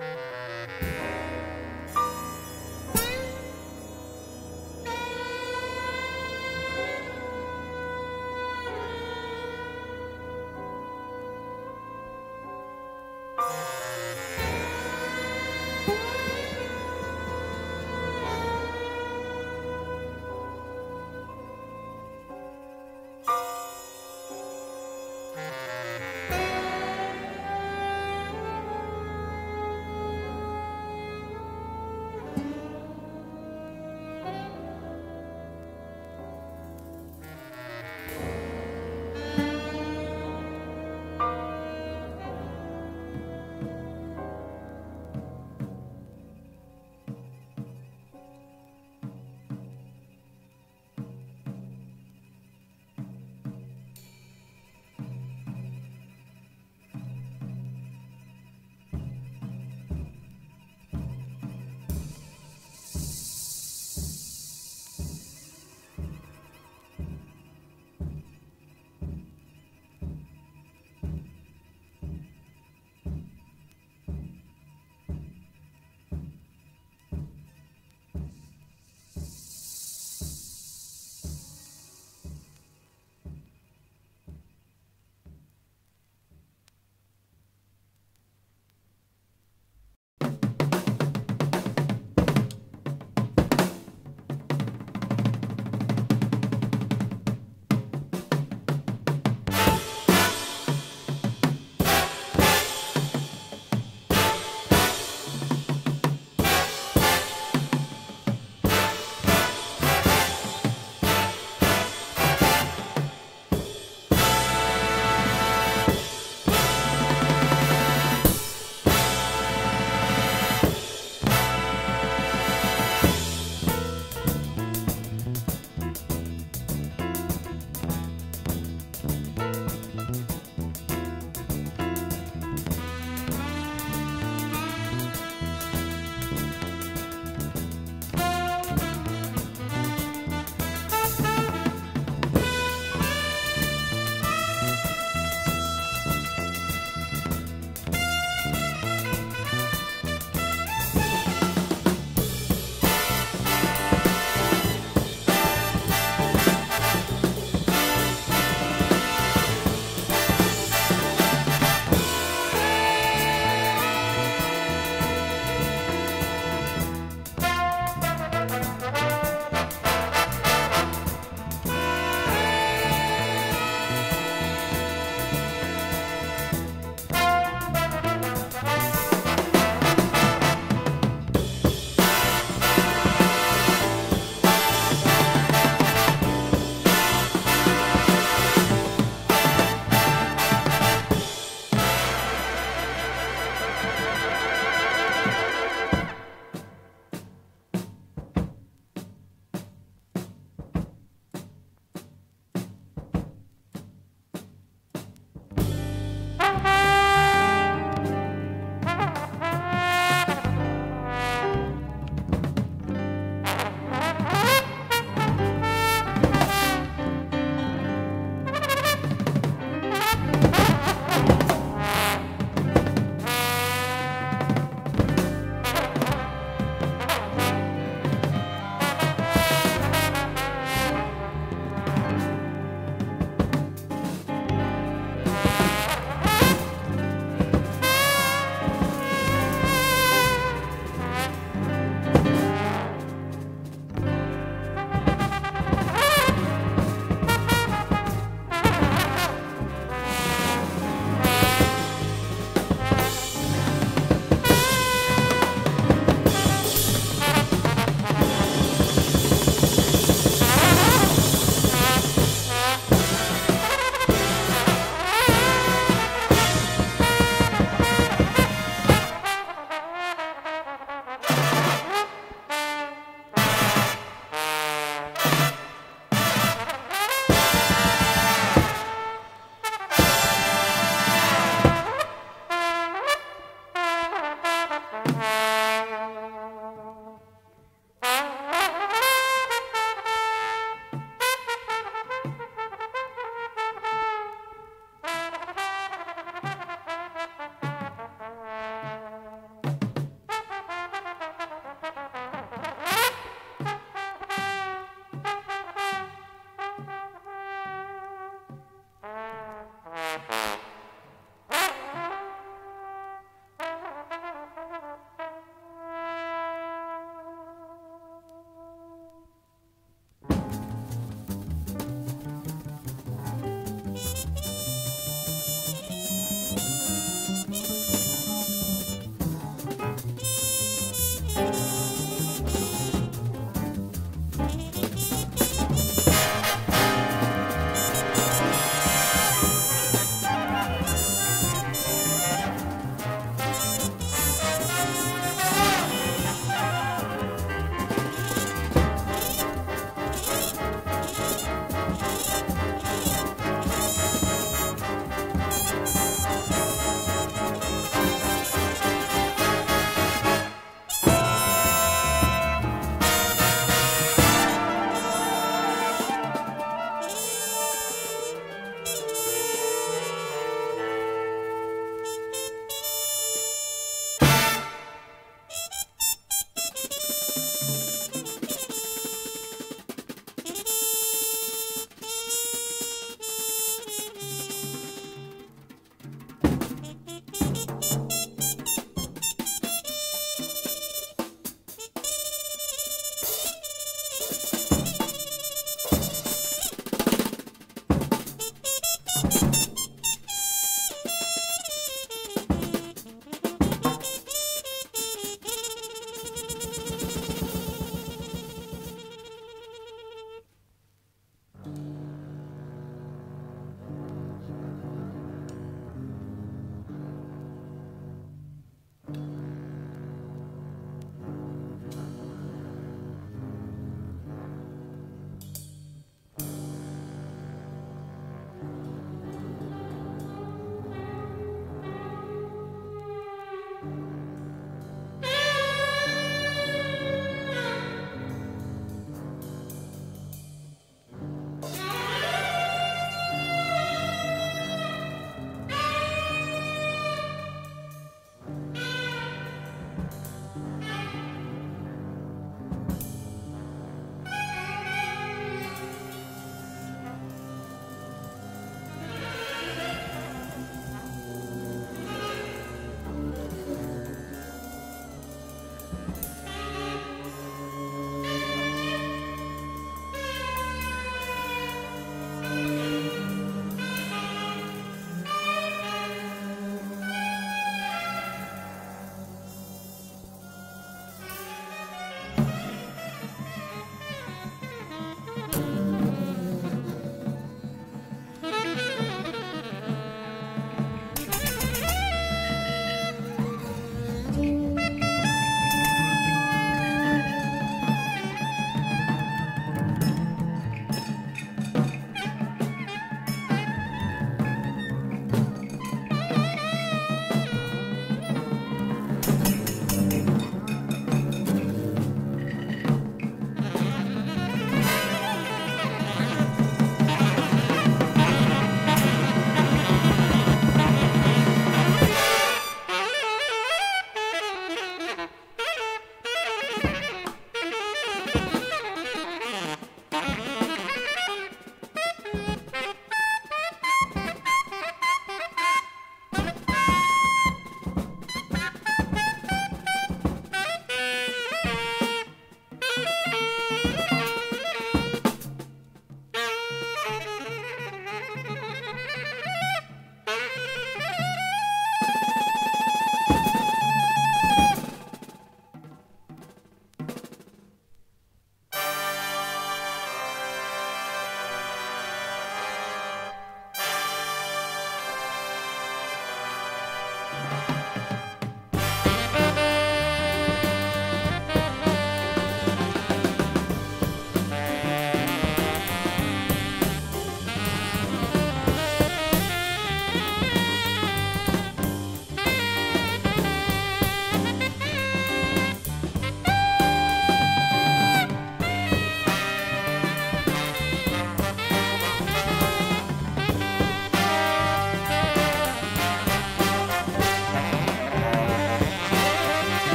Mm-hmm.